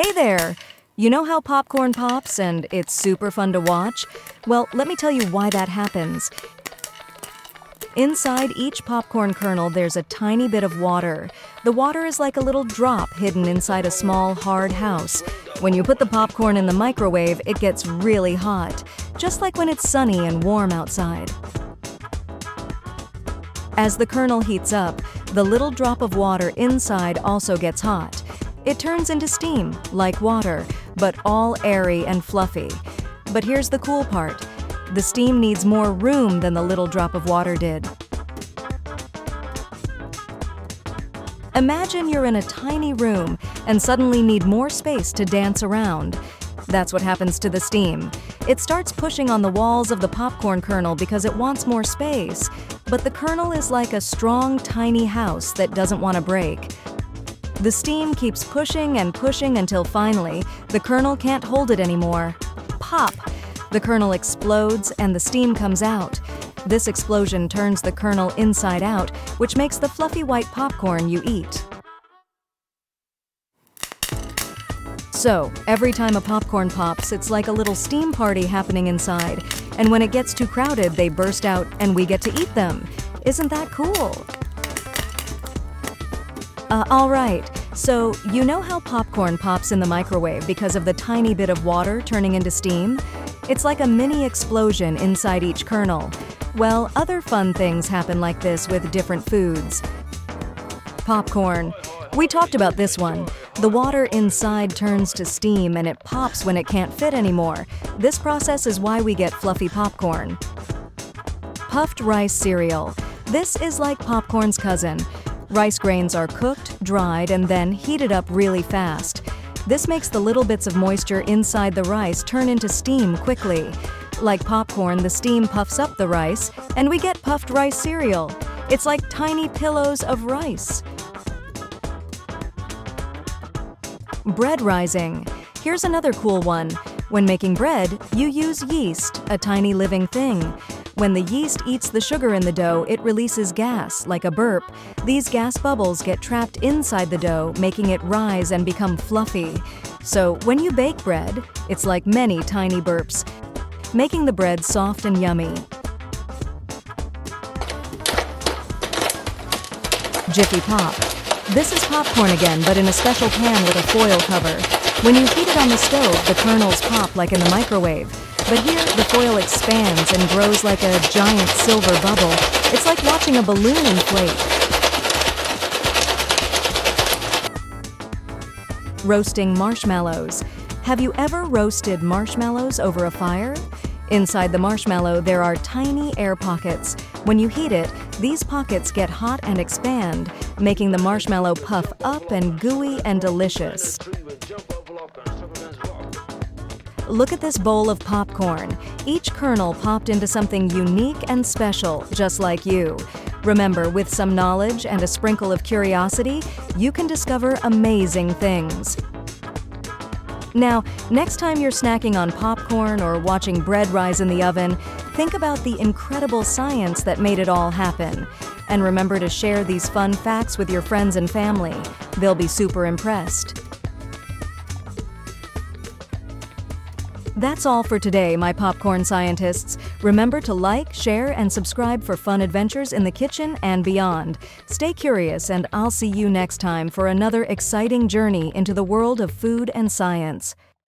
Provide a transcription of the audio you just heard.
Hey there! You know how popcorn pops and it's super fun to watch? Well, let me tell you why that happens. Inside each popcorn kernel, there's a tiny bit of water. The water is like a little drop hidden inside a small, hard house. When you put the popcorn in the microwave, it gets really hot, just like when it's sunny and warm outside. As the kernel heats up, the little drop of water inside also gets hot. It turns into steam, like water, but all airy and fluffy. But here's the cool part. The steam needs more room than the little drop of water did. Imagine you're in a tiny room and suddenly need more space to dance around. That's what happens to the steam. It starts pushing on the walls of the popcorn kernel because it wants more space. But the kernel is like a strong, tiny house that doesn't want to break. The steam keeps pushing and pushing until finally, the kernel can't hold it anymore. Pop! The kernel explodes and the steam comes out. This explosion turns the kernel inside out, which makes the fluffy white popcorn you eat. So, every time a popcorn pops, it's like a little steam party happening inside. And when it gets too crowded, they burst out and we get to eat them. Isn't that cool? Uh, all right, so you know how popcorn pops in the microwave because of the tiny bit of water turning into steam? It's like a mini explosion inside each kernel. Well, other fun things happen like this with different foods. Popcorn. We talked about this one. The water inside turns to steam and it pops when it can't fit anymore. This process is why we get fluffy popcorn. Puffed rice cereal. This is like popcorn's cousin. Rice grains are cooked, dried, and then heated up really fast. This makes the little bits of moisture inside the rice turn into steam quickly. Like popcorn, the steam puffs up the rice, and we get puffed rice cereal. It's like tiny pillows of rice. Bread rising. Here's another cool one. When making bread, you use yeast, a tiny living thing. When the yeast eats the sugar in the dough, it releases gas, like a burp. These gas bubbles get trapped inside the dough, making it rise and become fluffy. So, when you bake bread, it's like many tiny burps, making the bread soft and yummy. Jiffy Pop. This is popcorn again, but in a special pan with a foil cover. When you heat it on the stove, the kernels pop like in the microwave. But here, the foil expands and grows like a giant silver bubble. It's like watching a balloon inflate. Roasting marshmallows. Have you ever roasted marshmallows over a fire? Inside the marshmallow, there are tiny air pockets. When you heat it, these pockets get hot and expand, making the marshmallow puff up and gooey and delicious. Look at this bowl of popcorn. Each kernel popped into something unique and special, just like you. Remember, with some knowledge and a sprinkle of curiosity, you can discover amazing things. Now, next time you're snacking on popcorn or watching bread rise in the oven, think about the incredible science that made it all happen. And remember to share these fun facts with your friends and family. They'll be super impressed. That's all for today, my popcorn scientists. Remember to like, share, and subscribe for fun adventures in the kitchen and beyond. Stay curious, and I'll see you next time for another exciting journey into the world of food and science.